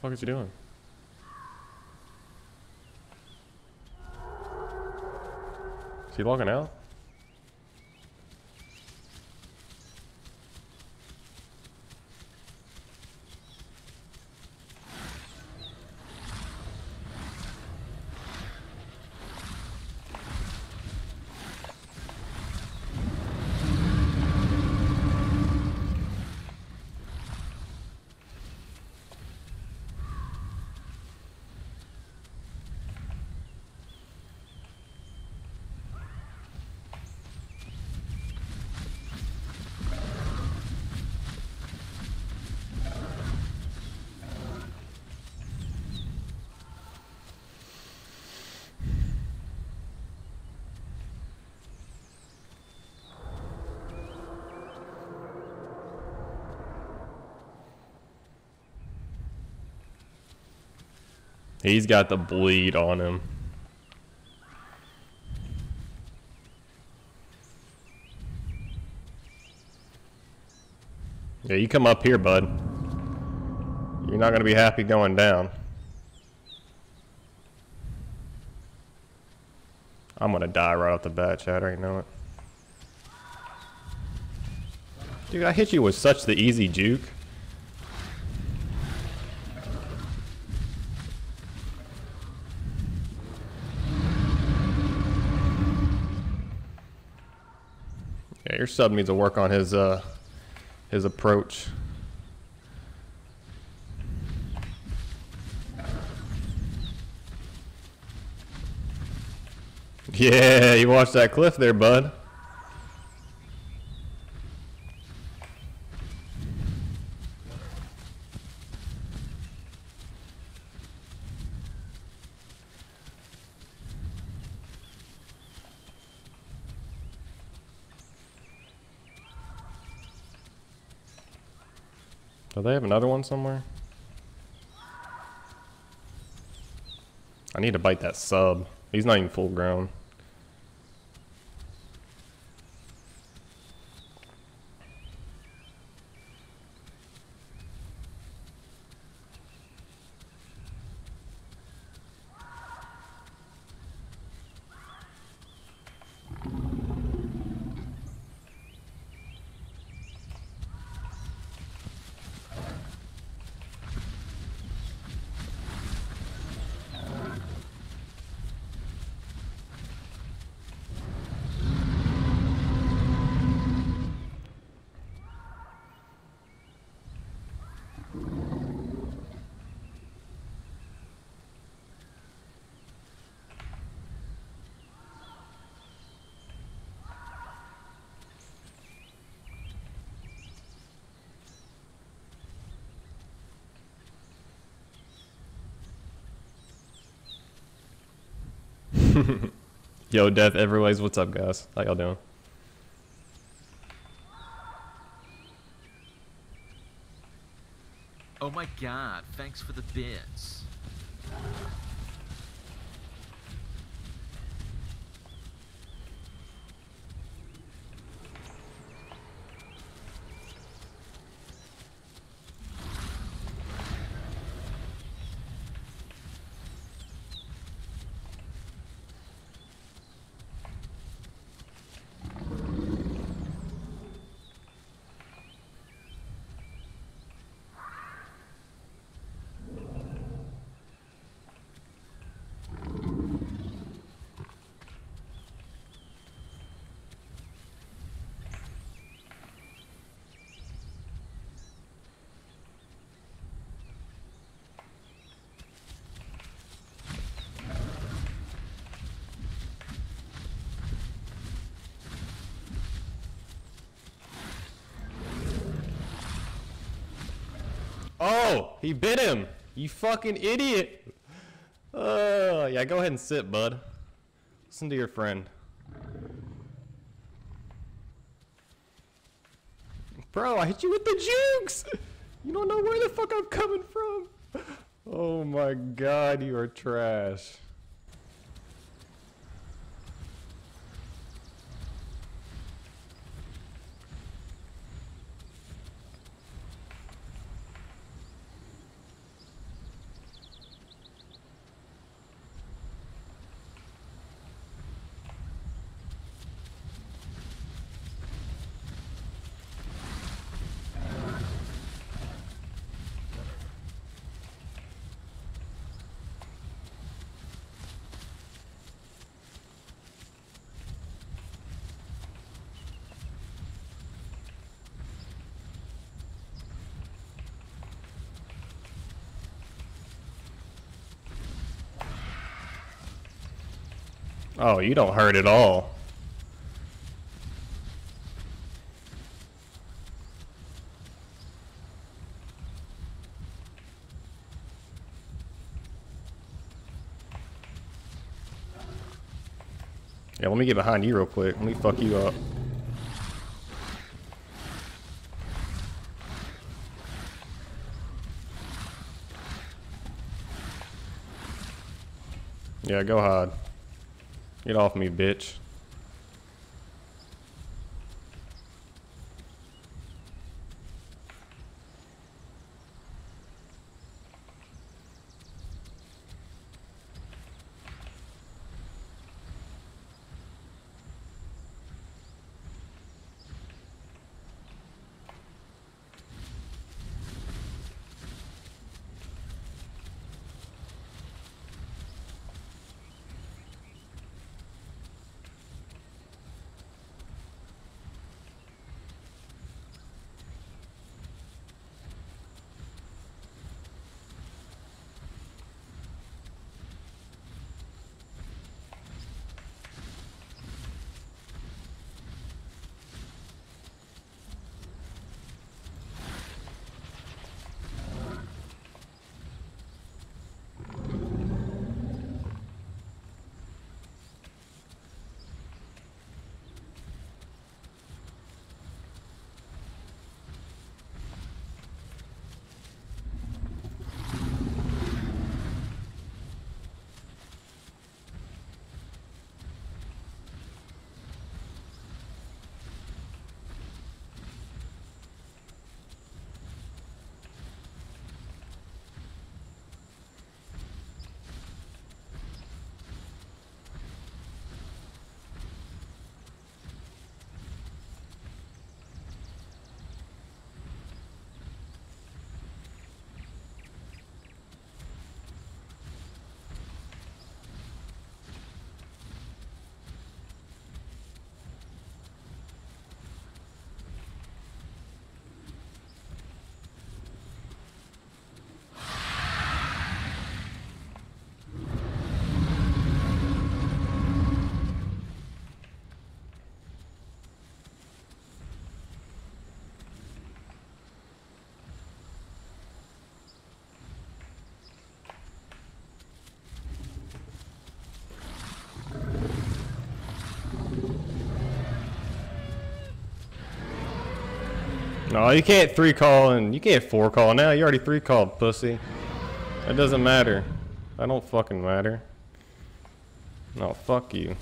fuck is he doing? Is he logging out? He's got the bleed on him. Yeah, you come up here, bud. You're not going to be happy going down. I'm going to die right off the bat, Chad. I know it. Dude, I hit you with such the easy juke. Sub needs to work on his uh his approach. Yeah, you watched that cliff there, bud. They have another one somewhere? I need to bite that sub. He's not even full grown. Yo, Death Everways, what's up, guys? How y'all doing? Oh my god, thanks for the bits. He bit him. You fucking idiot. Uh, yeah, go ahead and sit, bud. Listen to your friend. Bro, I hit you with the jukes. You don't know where the fuck I'm coming from. Oh my god, you are trash. Oh, you don't hurt at all. Yeah, let me get behind you real quick. Let me fuck you up. Yeah, go hide. Get off me, bitch. No, you can't three call and you can't four call now. You already three called, pussy. That doesn't matter. I don't fucking matter. No, fuck you.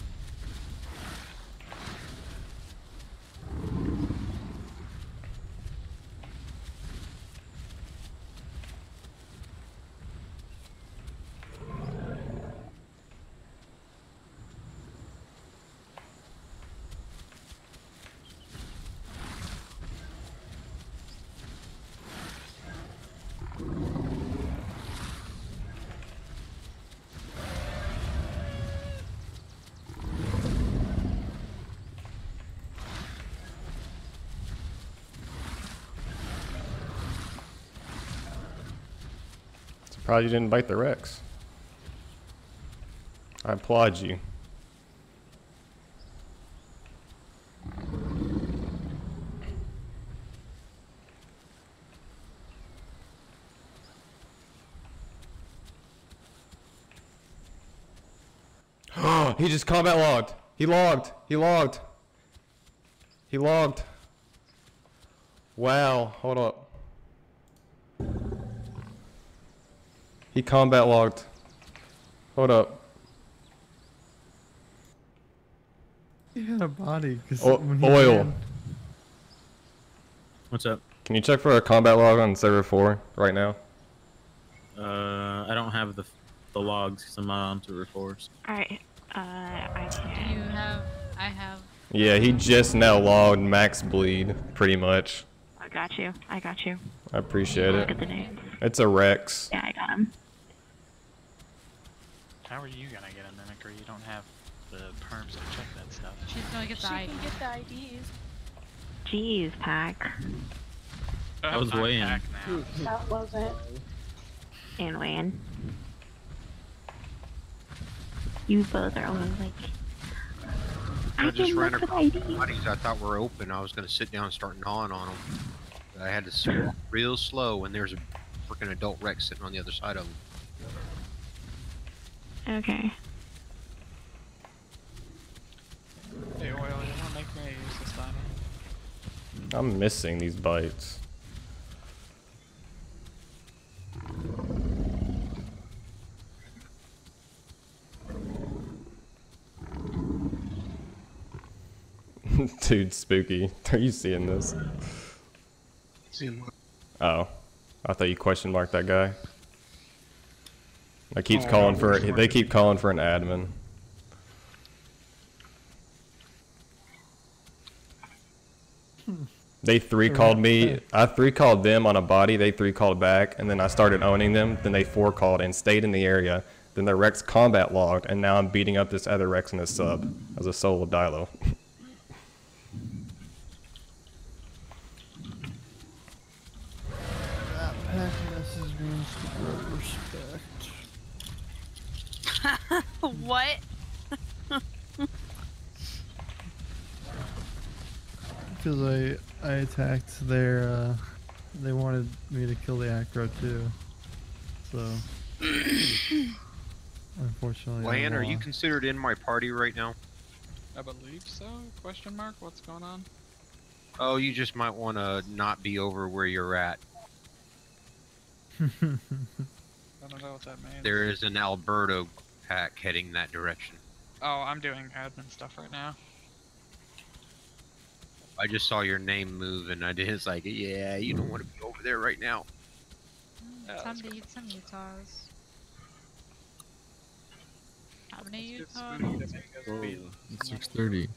Surprised you didn't bite the Rex. I applaud you. he just combat logged. He logged. He logged. He logged. Wow. Hold up. He combat logged. Hold up. He had a body. O- oil. ran- What's up? Can you check for a combat log on server 4 right now? Uh, I don't have the the logs because I'm not on to reforce. Alright, uh, I Do can. you have? I have. Yeah, he just now logged max bleed, pretty much. I got you. I got you. I appreciate Look it. at the names. It's a Rex. Yeah, I got him. How are you gonna get a mimicry? You don't have the perms to check that stuff. She's gonna get She the ID. can get the IDs. Jeez, Pack. I was I'm weighing. back now. That wasn't. And Wayne. You both are only like I I just can ran look for across bodies I thought were open. I was gonna sit down and start gnawing on them. I had to swallow real slow when there's a freaking adult Rex sitting on the other side of them. Okay. Hey, Oil, you wanna make me use this diamond? I'm missing these bites. Dude, spooky. Are you seeing this? Oh. I thought you question marked that guy. I keeps Oh, calling for question they keep calling for an admin. They three hmm. called me. I three called them on a body. They three called back, and then I started owning them. Then they four called and stayed in the area. Then their Rex combat logged, and now I'm beating up this other Rex in a sub as a solo Dilo. That pack message means to grow respect. What? Because I I attacked their uh they wanted me to kill the acro too. So unfortunately I Lan, are you considered in my party right now? I believe so? Question mark? What's going on? Oh, you just might want to not be over where you're at. I don't know what that means. There is an Alberto pack heading that direction. Oh, I'm doing admin stuff right now. I just saw your name move, and I did. It's like, yeah, you don't want to be over there right now. Mm, yeah, Time that's to eat some Utahs. How many Utahs? Spooky to make us beat It's some six other- thirty.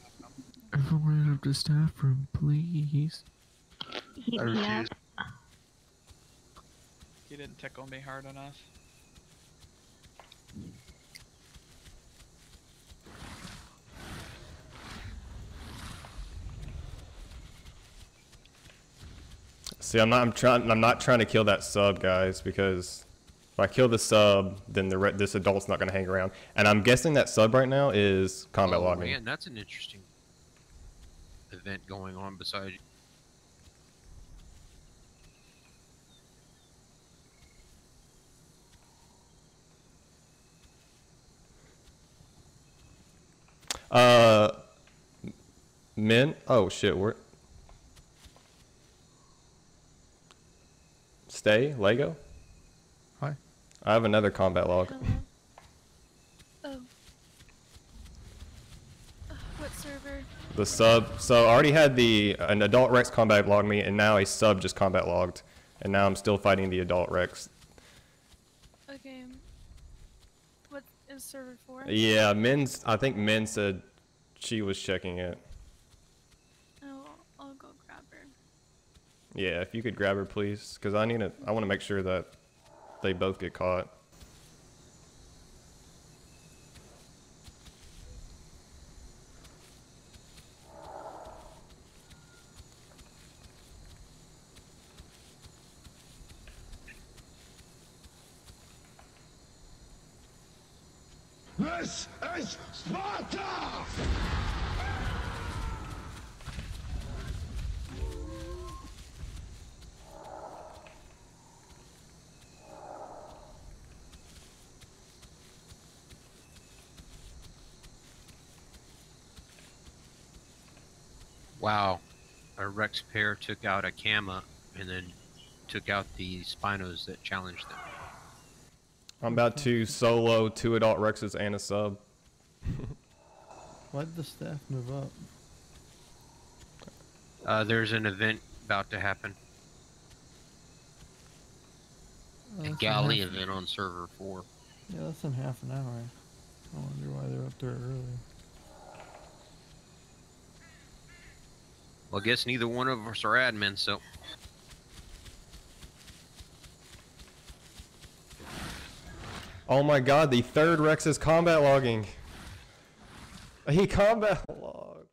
Everyone up to staff room, please. He, I yeah. refuse. He didn't tickle me hard enough. See, I'm not. I'm trying. I'm not trying to kill that sub, guys, because if I kill the sub, then the re- this adult's not gonna hang around. And I'm guessing that sub right now is combat oh, logging. man, that's an interesting event going on beside you. Uh, men. Oh shit. Where? Stay. Lego. Hi. I have another combat log. Um, oh. Uh, what server? The sub. So I already had the an adult Rex combat log me, and now a sub just combat logged, and now I'm still fighting the adult Rex. Okay. Um, what is server for? Yeah, Min's. I think men said she was checking it. Oh, I'll go grab her. Yeah, if you could grab her, please, because I need to. I want to make sure that they both get caught. This is Sparta! Wow, a Rex pair took out a Kama, and then took out the Spinos that challenged them. I'm about to solo two adult Rexes and a sub. Why'd the staff move up? Uh, there's an event about to happen. Oh, A galley event on server four. Yeah, that's in half an hour. I wonder why they're up there early. Well, I guess neither one of us are admins, so Oh my god, the third Rex is combat logging. He combat logged.